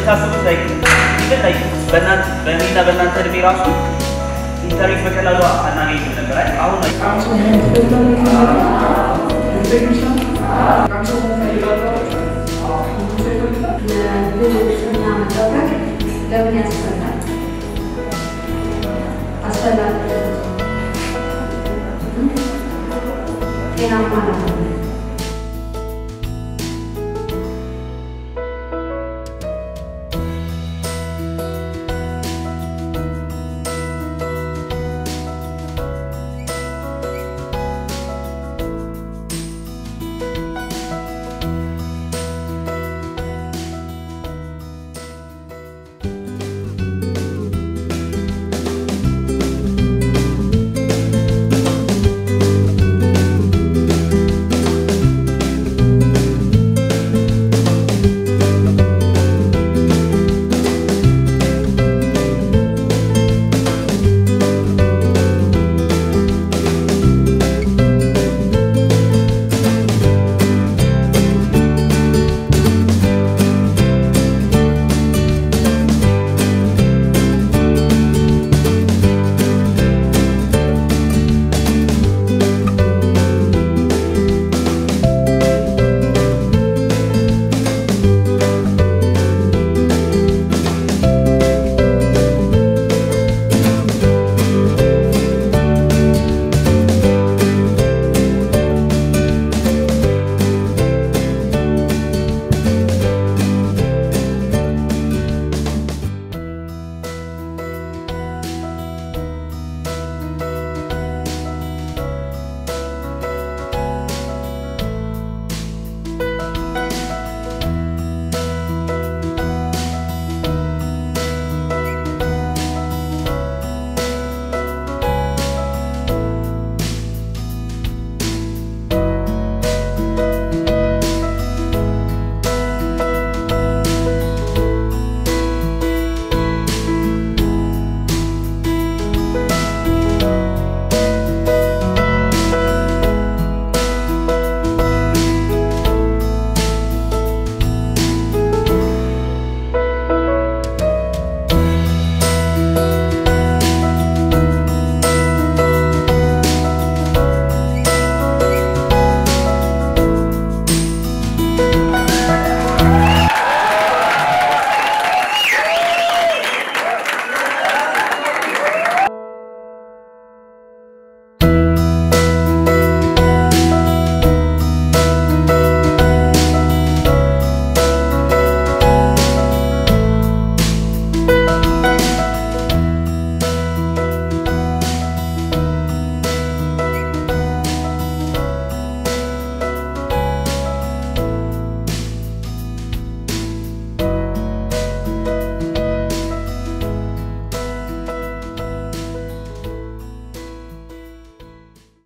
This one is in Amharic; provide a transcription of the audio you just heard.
ስታስቡት ላይ ግን ላይ በእናንተ በእኔና በእናንተ እድሜ ራሱ ኢንተርኔት በቀላሉ አናገኝም ነበር አሁን ለምን አስፈላጊ ጤናማ ነው።